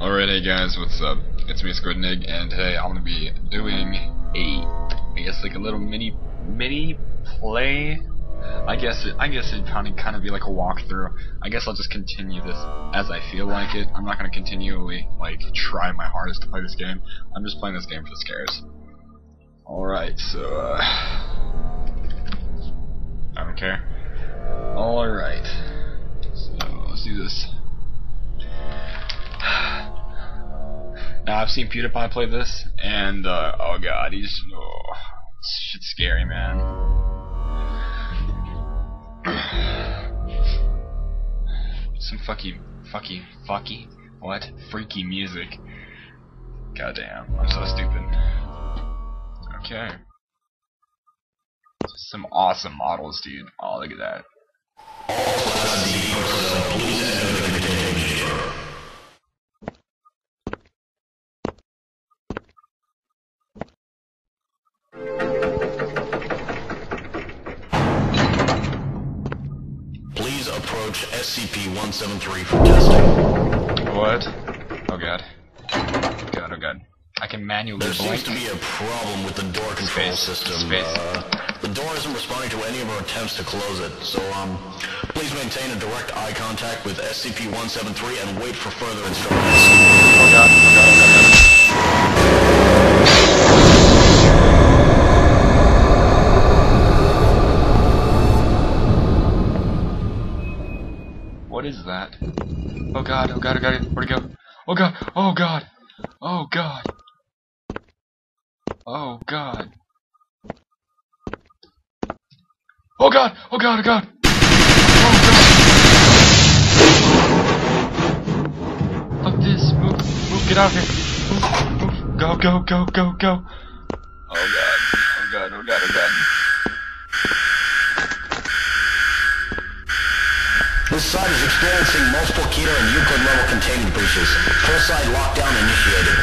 Alright, hey guys, what's up? It's me, Squidnig, and today I'm gonna be doing a, I guess like a little mini, mini play. I guess it, I guess it'd probably kind of be like a walkthrough. I guess I'll just continue this as I feel like it. I'm not gonna continually like try my hardest to play this game. I'm just playing this game for the scares. Alright, so uh, I don't care. Alright, so let's do this. Now I've seen PewDiePie play this, and uh, oh god, he's oh, shit's scary, man. Some fucky, fucky, fucky, what? Freaky music. Goddamn, I'm so stupid. Okay. Some awesome models, dude. Oh, look at that. Approach SCP-173 for testing. What? Oh god. God, oh god. I can manually There blink. seems to be a problem with the door control Space. system. Space. Uh, the door isn't responding to any of our attempts to close it, so um, please maintain a direct eye contact with SCP-173 and wait for further instructions. Oh god, oh god, oh god, What is that? Oh god, oh god, oh god, where'd it go? Oh god, oh god, oh god. Oh god. Oh god, oh god, oh god. Oh god. Fuck this, move, move, get out of here. Move, move, go, go, go, go, go. Oh god, oh god, oh god, oh god. This site is experiencing multiple Keter and Euclid level containment breaches. Full site lockdown initiated.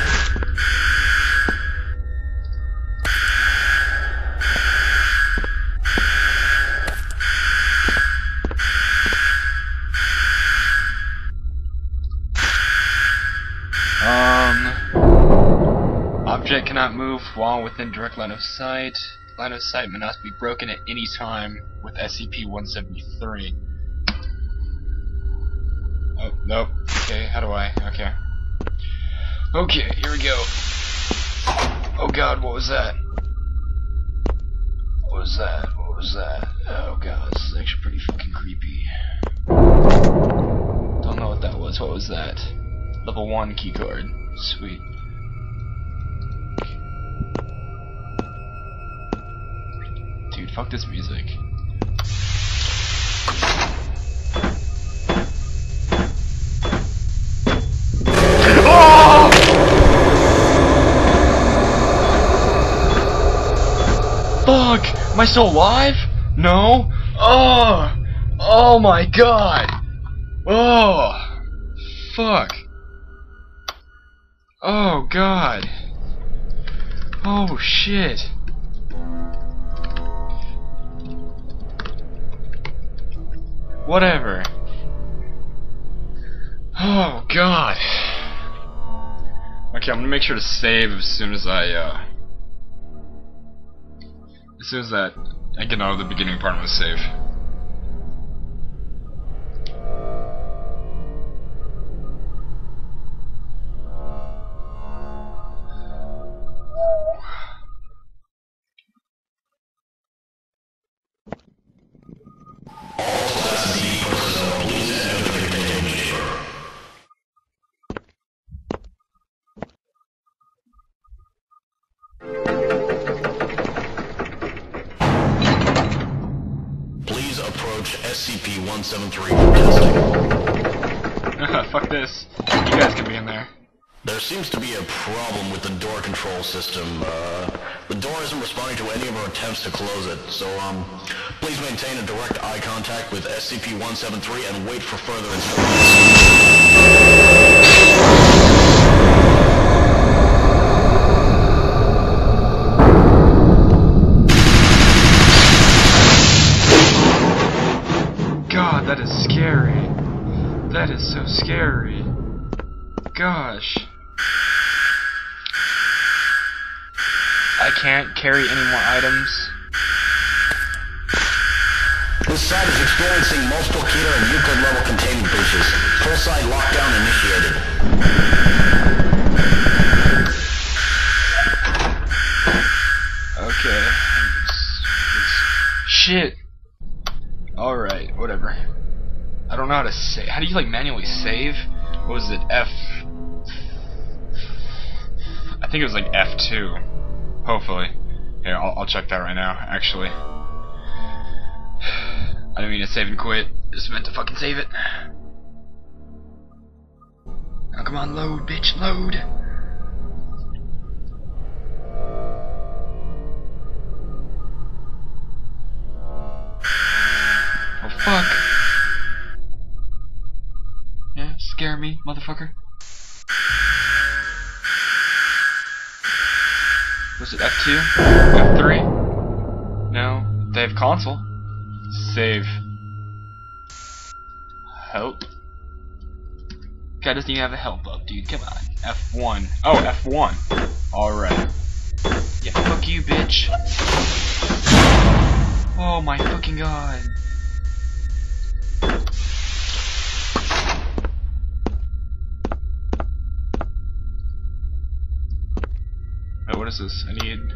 Um, object cannot move while within direct line of sight. Line of sight may not be broken at any time with SCP-173. Oh, nope. Okay, how do I? Okay. Okay, here we go. Oh god, what was that? What was that? What was that? Oh god, this is actually pretty fucking creepy. Don't know what that was. What was that? Level 1 keycard. Sweet. Dude, fuck this music. Fuck! Am I still alive? No? Oh! Oh my god! Oh! Fuck. Oh god. Oh shit. Whatever. Oh god. Okay, I'm gonna make sure to save as soon as I, uh... As soon as that I get out of the beginning part, I'm gonna save. Approach SCP-173 for testing. Fuck this. You guys can be in there. There seems to be a problem with the door control system. Uh, the door isn't responding to any of our attempts to close it, so um, please maintain a direct eye contact with SCP-173 and wait for further instructions. That is scary. That is so scary. gosh. I can't carry any more items. This site is experiencing multiple Keter and Euclid level containment breaches. Full site lockdown initiated. Okay. It's- it's- shit. Alright, whatever. I don't know how to save. How do you, like, manually save? What was it? F. I think it was like F2. Hopefully. Here, I'll, I'll check that right now, actually. I didn't mean to save and quit. Just meant to fucking save it. Now come on, load, bitch, load. Oh fuck. Me, motherfucker. Was it F2? F3? No. They have console. Save. Help. Guy doesn't even have a help up, dude. Come on. F1. Oh, F1. Alright. Yeah, fuck you, bitch. Oh my fucking god. What is this? I need.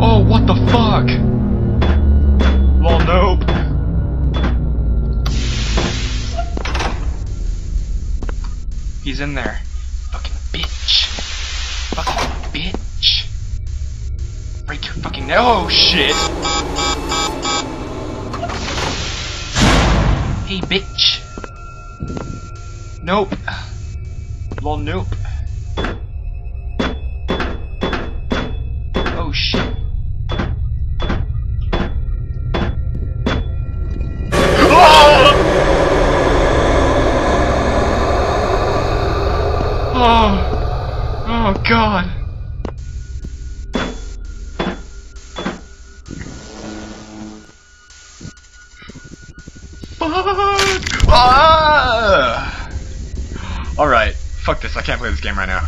Oh, what the fuck? Well, nope. He's in there. Oh shit. Hey bitch. Nope. Well, nope. Ah! All right, fuck this. I can't play this game right now.